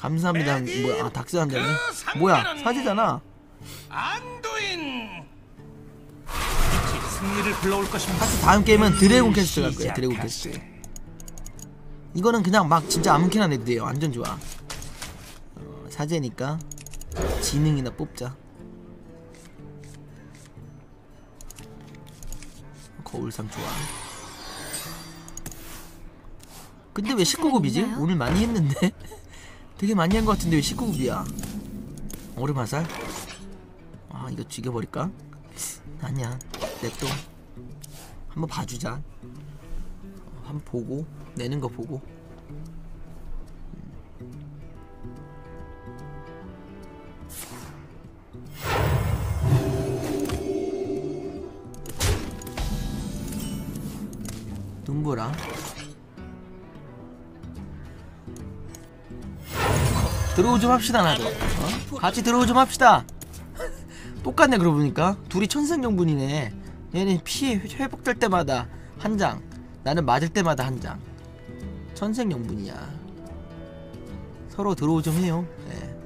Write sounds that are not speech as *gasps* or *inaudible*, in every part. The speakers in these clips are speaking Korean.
감사합니다. 뭐야? 아 닥스 한다네. 뭐야? 사제잖아. 안도인 승리를 불러올 것입니다. 사실 다음 게임은 드래곤 캐스트 갈 거야. 드래곤 캐스트. 이거는 그냥 막 진짜 아무렇게나 내도 돼요. 완전 좋아. 어, 사제니까 지능이나 뽑자. 거울상 좋아. 근데 왜 19급이지? 있나요? 오늘 많이 했는데? 되게 많이 한 것 같은데 왜 19급이야? 얼음화살? 아 이거 죽여버릴까? 아니야 냅둬 한번 봐주자 어, 한번 보고 내는 거 보고 눈보라 들어오 좀 합시다 나도. 어? 같이 들어오 좀 합시다. 똑같네 그러고 보니까. 둘이 천생연분이네. 얘는 피 회복될 때마다 한장 나는 맞을 때마다 한장. 천생연분이야. 서로 들어오 좀 해요. 네.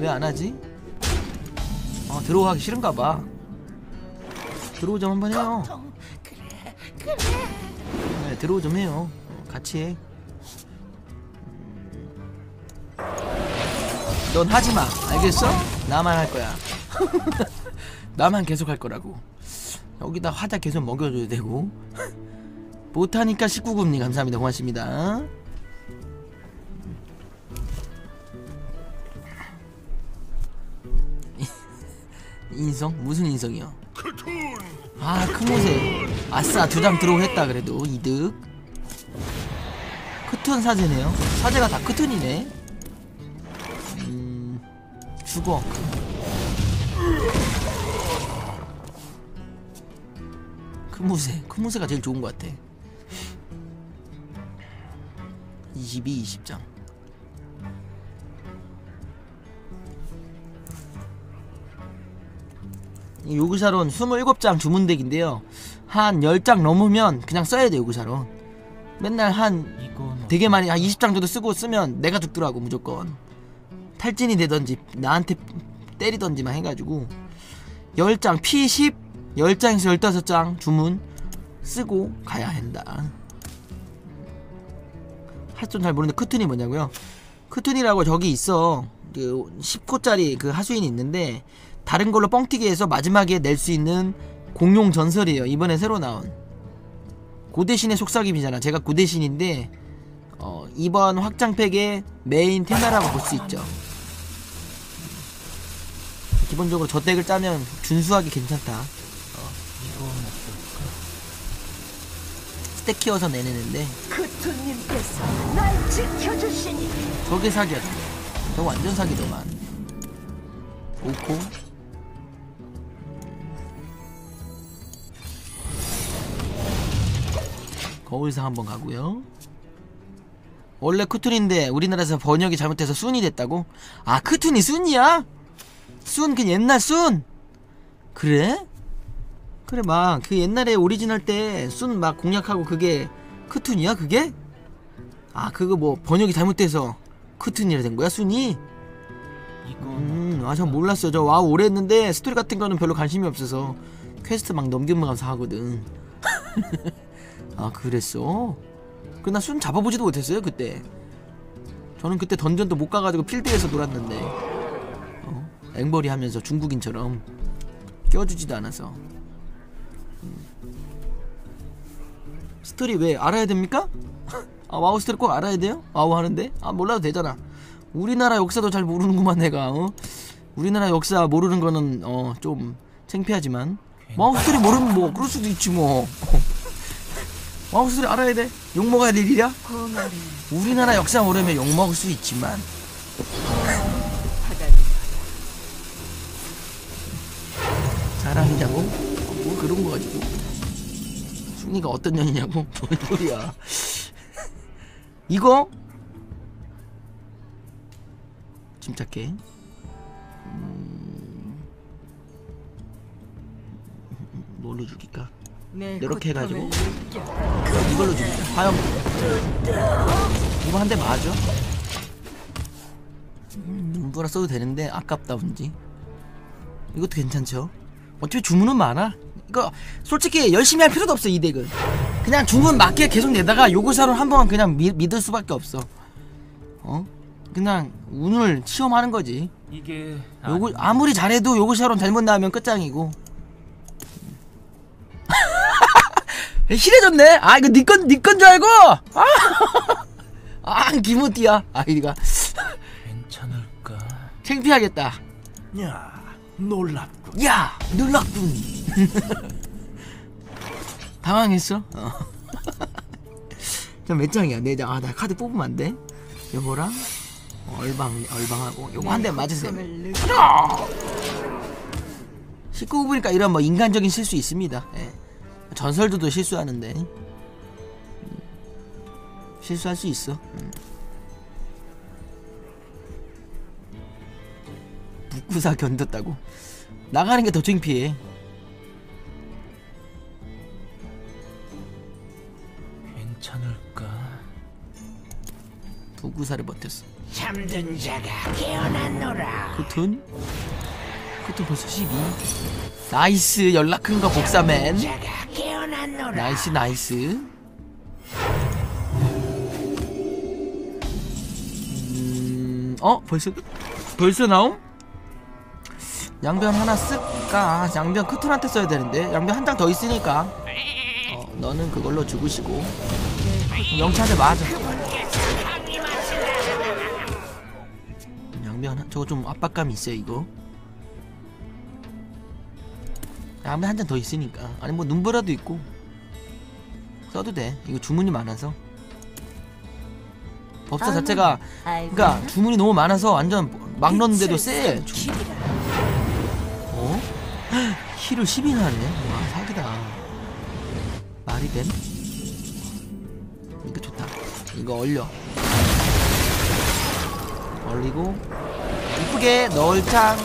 왜 안하지? 어 들어오기 싫은가 봐. 들어오 좀 한번 해요. 네, 들어오 좀 해요. 어, 같이 해 넌 하지마. 알겠어? 나만 할 거야. *laughs* 나만 계속 할 거라고. 여기다 화자 계속 먹여줘야 되고. *laughs* 못하니까 19금리. 감사합니다. 고맙습니다. *laughs* 인성? 무슨 인성이요? 아 큰모세 아싸 두 장 들어오 했다 그래도. 이득. 크튼 사제네요. 사제가 다 크튼이네. 음, 죽어. 큰무새, 큰무새가 제일 좋은 것 같아. 22, 20장. 이 요구사론 27장 주문덱인데요. 한 10장 넘으면 그냥 써야 돼, 요구사론. 맨날 한 되게 많이 한 20장 정도 쓰고 쓰면 내가 죽더라고 무조건 탈진이 되던지 나한테 때리던지만 해가지고 10장 P10 10장에서 15장 주문 쓰고 가야 한다. 할줄잘 모르는데 크툰이 뭐냐고요? 크툰이라고 저기 있어. 그 10코짜리 그 하수인이 있는데 다른 걸로 뻥튀기 해서 마지막에 낼 수 있는 공룡 전설이에요. 이번에 새로 나온. 고대신의 속삭임이잖아. 제가 고대신인데 어, 이번 확장팩의 메인 테마라고 볼 수 있죠. 기본적으로 저 덱을 짜면 준수하기 괜찮다. 어. 스택 키워서 내내는데 크투님께서 날 지켜주시니 저게 사기야. 저 완전 사기더만. 오코 거울상 한번 가고요. 원래 크툰인데 우리나라에서 번역이 잘못돼서 순이 됐다고? 아 크툰이 순이야? 순그 옛날 순? 그래? 그래 막 그 옛날에 오리지널 때순막 공략하고 그게 크툰이야 그게? 아 그거 뭐 번역이 잘못돼서 크툰이라 된 거야 순이? 이건 음, 아, 전 몰랐어요. 저 와우 오래 했는데 스토리 같은 거는 별로 관심이 없어서 퀘스트 막 넘기면서 하거든. *laughs* 아, 그랬어? 그나 순 잡아보지도 못했어요, 그때. 저는 그때 던전도 못 가가지고 필드에서 놀았는데. 어? 앵벌이 하면서 중국인처럼 껴주지도 않아서. 음. 스토리 왜 알아야 됩니까? *laughs* 아, 와우 스토리 꼭 알아야 돼요? 와우 하는데? 아, 몰라도 되잖아. 우리나라 역사도 잘 모르는구만 내가 어? 우리나라 역사 모르는 거는 어 좀 창피하지만 마우스들이 모르면 뭐 그럴 수도 있지 뭐 마우스들이 알아야 돼? 욕먹어야 될 일이야? 우리나라 역사 모르면 욕먹을 수 있지만 그런 거 가지고. 순이가 어떤 년이냐고? *laughs* 뭔 소리야. 이거? 침착해. 음... 뭘로 죽일까? 내 이렇게 해가지고? 이걸로 죽이자 화염 이거 한 대 맞아? 음, 눈보라 써도 되는데 아깝다 뭔지. 이것도 괜찮죠? 어차피 주문은 많아 이거 솔직히 열심히 할 필요도 없어 이 덱은. 그냥 주문 맞게 계속 내다가 요구사로 한번 그냥 미, 믿을 수밖에 없어. 어? 그냥 운을 시험하는 거지. 이게 요구 아무리 잘해도 요구샤론 잘못 나오면 끝장이고. *laughs* 실해졌네? 아 이거 니건 니건 줄 알고? 아, *laughs* 아 기모띠야 아이가. 괜찮을까? 창피하겠다. 야, 놀랍군. 야 놀랍군 *laughs* 당황했어 어. *laughs* 자몇 장이야 네 장 아 나 카드 뽑으면 안 돼 요거랑 얼방 얼방하고 요거 한 대 맞으세요 고통을 느 19부니까 이런 뭐 인간적인 실수 있습니다. 예. 전설도도 실수하는데 음. 실수할 수 있어. 음. 북구사 견뎠다고 나가는 게 더 창피해. 북구사를 버텼어. 잠든 자가 깨어났노라. 쿠툰? 쿠툰 벌써 12. 나이스 연락 큰 거 복사맨. nice nice 음, 어 벌써 벌써 나옴? 양변 하나 쓸까? 양변 크툰한테 써야 되는데 양변 한 장 더 있으니까 어, 너는 그걸로 죽으시고 영차한테 맞아 저거 좀 압박감이 있어요 이거 양변 한장더 있으니까 아니 뭐 눈보라도 있고 써도 돼. 이거 주문이 많아서. 법사 자체가 그러니까 주문이 너무 많아서 완전 막 넣는데도 세. 주- 어? *gasps* 힐을 10이나 하네. 와 사기다. 말이 됨? 이거 좋다. 이거 얼려. 얼리고 이쁘게 너얼창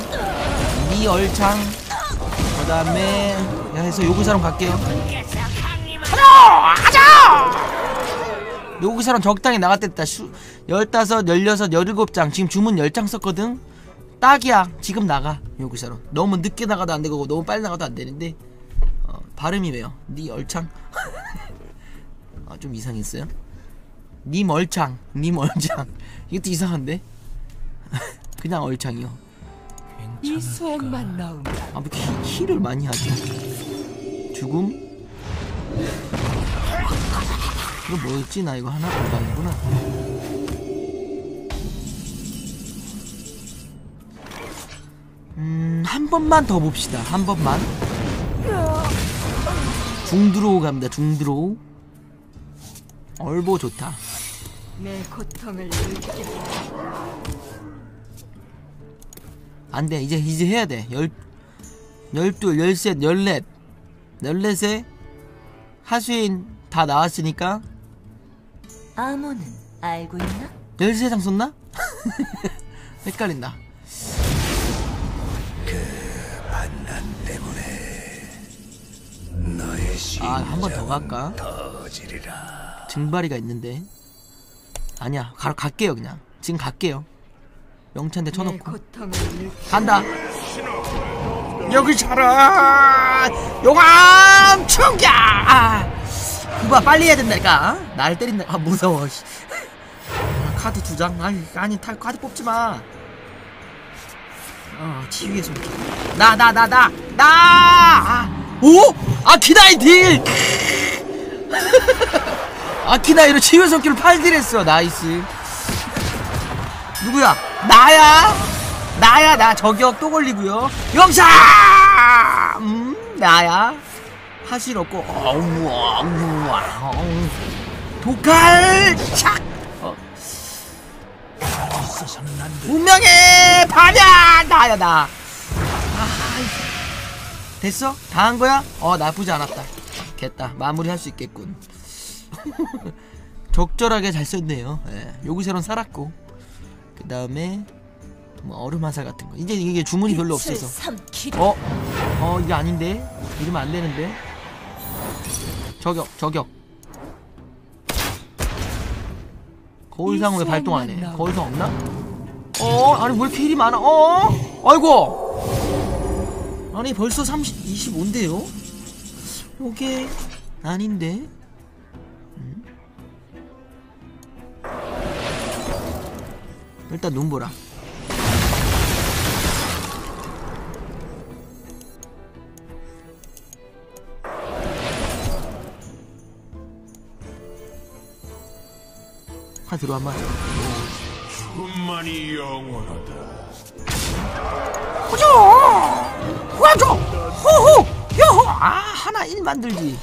니 얼창 그 다음에 해서 요구사람 갈게요. 요기사람 적당히 나갔댔다. 슈, 15, 16, 17장. 지금 주문 10장 썼거든? 딱이야. 지금 나가 요기사람. 너무 늦게 나가도 안 되고 너무 빨리 나가도 안 되는데. 어, 발음이 왜요? 니 얼창? *laughs* 아, 좀 이상했어요? 님 얼창. 님 얼창 이것도 이상한데 *laughs* 그냥 얼창이요 이? 수액만 아, 왜 이렇게 히, 를 많이 하지? 죽음? 이거 뭐였지? 나 이거 하나 올방이구나. 음, 한 번만 더 봅시다. 한 번만. 중드로우 갑니다. 중드로우. 얼보 좋다. 내 고통을 느끼게. 안 돼. 이제 이제 해야 돼. 열 열둘, 열셋, 열넷. 열넷에 하수인 다 나왔으니까 암호는 알고 있나? 13장 썼나? *laughs* 헷갈린다. 아, 한 번 더 갈까? 증발이가 있는데. 아니야, 가, 갈게요, 그냥. 지금 갈게요. 명찬대 내 쳐놓고. 간다. 여기 살아! 용암 충격! 아! 이봐, 빨리 해야 된다니까. 날 때린다. 아, 무서워. 씨. 아, 카드 두 장. 아니, 아니, 타, 카드 뽑지 마. 어, 치유의 손길. 나, 나, 나, 나, 나! 아, 오! 아 키나이 딜! *laughs* 아키나이로 치유의 손길을 8딜 했어. 나이스. 누구야? 나야? 나야, 나 저격 또 걸리고요. 영사! 음, 나야. 하실 없고, 어우, 어우, 어우. 독할! 착! 어. 운명의 반야! 나야, 나. 아, 됐어? 다 한 거야? 어, 나쁘지 않았다. 됐다. 마무리 할 수 있겠군. *laughs* 적절하게 잘 썼네요. 예, 요구새론 살았고. 그 다음에, 뭐, 얼음 화살 같은 거. 이제 이게 주문이 별로 없어서. 어? 어 이게 아닌데? 이러면 안 되는데? 저격 저격 거울상 왜이 발동 안 해? 거울상 없나? 어? 아니 왜 이렇게 일이 많아? 어? 아이고! 아니 벌써 30, 25인데요? 요게 아닌데? 일단 눈 보라 하 들어와 마 뿐만이 영원하다. 보죠! 와줘! 호호! 요호! 아 하나 일 만들기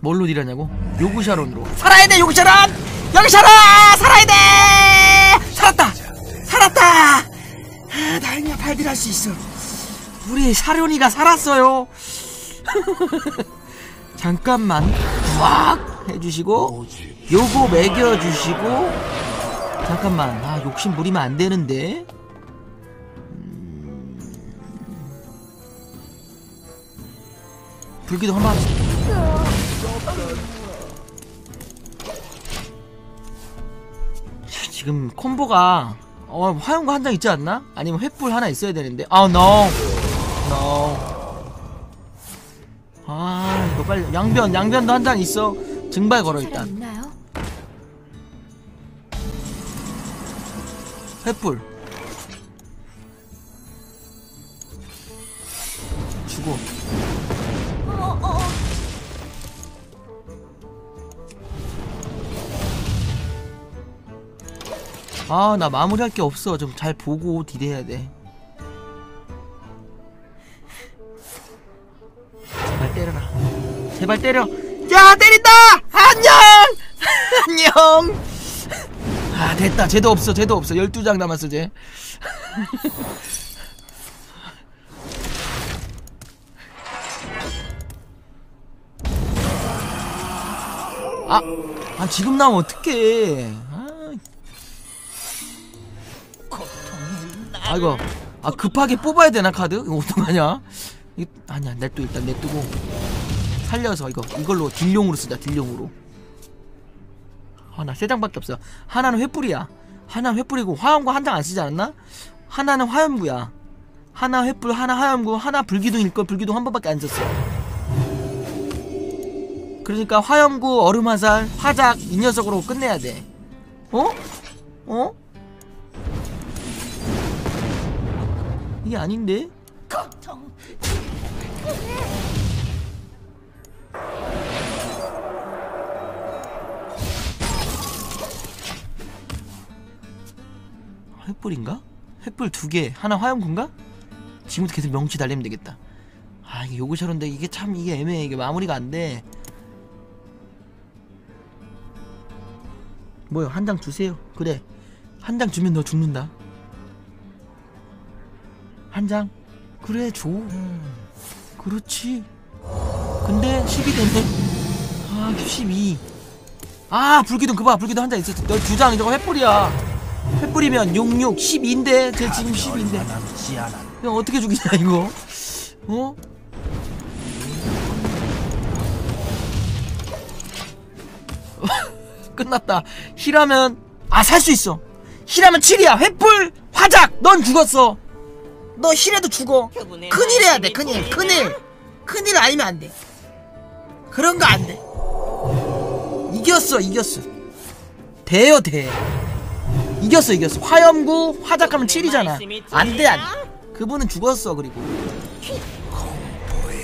뭘로 딜하냐고? 요구샤론으로 살아야 돼 요구샤론! 살아! 살아야 돼! 살았다! 살았다! 아 다행이야 발딜할 수 있어 우리 샤론이가 살았어요 *laughs* 잠깐만 확 해주시고 요거 매겨주시고 잠깐만 아 욕심 부리면 안 되는데 음. 불기도 한번 지금 콤보가 어 화용구 한장 있지 않나? 아니면 횃불 하나 있어야 되는데? 아 no. No. 아 이거 빨리 양변 양변도 한 장 있어. 증발 걸어 사람 일단. 있나요? 횃불. 주고 아 나 마무리할 게 없어. 좀 잘 보고 딜해야 돼. 제발 때려라. 제발 때려. 야 때린다! 안녕! *laughs* 안녕! 아 됐다. 쟤도 없어. 쟤도 없어. 12장 남았어 쟤. *laughs* 아, 아 지금 나오면 어떡해 아, 아이고 아 급하게 뽑아야 되나 카드? 이거 어떡하냐? 이 아니야 냅둬 일단 냅두고 살려서 이거 이걸로 딜용으로 쓰자 딜용으로 아나 세 장밖에 없어 하나는 횃불이야 하나는 횃불이고 화염구 한 장 안 쓰지 않았나? 하나는 화염구야 하나 횃불 하나 화염구 하나 불기둥일걸 불기둥 한 번밖에 안 썼어 그러니까 화염구 얼음화살 화작 이 녀석으로 끝내야 돼 어? 어? 이게 아닌데? 횃불인가? 횃불 두 개, 하나 화염구인가? 지금부터 계속 명치 달리면 되겠다. 아 이게 요구샤론데 이게 참 이게 애매해 이게 마무리가 안 돼. 뭐요 한 장 주세요. 그래 한 장 주면 너 죽는다. 한 장? 그래 줘. 그렇지. 근데 10이 되네 아 12. 아 불기둥 그봐. 불기둥 한 장 있었어. 너두 장 저거 횃불이야. 횃불이면 66 12인데. 쟤 지금 10인데. 남지 않아. 형 어떻게 죽이냐 이거? 어? *laughs* 끝났다. 힐하면 아 살 수 있어. 힐하면 7이야. 횃불 화작. 넌 죽었어 너 힐해도 죽어. 큰일 해야 돼 큰일. 큰일. 큰일 아니면 안 돼. 그런 거 안 돼. 이겼어 이겼어. 돼요 돼. 이겼어 이겼어. 화염구 화작하면 7이잖아. 안 돼 안 돼. 그분은 죽었어 그리고.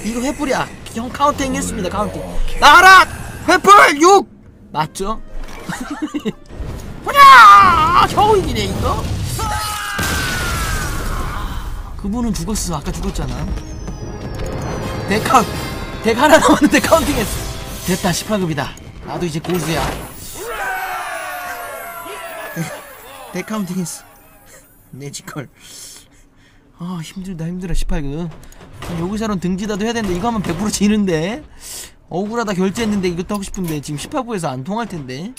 이거 횃불이야. 형 counting 했습니다 counting. 나가라! 횃불 6 맞죠? *laughs* 보자! 겨우 이기네 이거 그분은 죽었어. 아까 죽었잖아. 내가 deck 하나 남았는데 counting했어. 됐다. 18급이다. 나도 이제 고수야. deck counting했어. 뇌지컬 아 힘들다 힘들어 18급. 요구사론 등지다도 해야 되는데 이거 하면 100% 지는데? 억울하다. 결제했는데 이것도 하고 싶은데 지금 18부에서 안 통할 텐데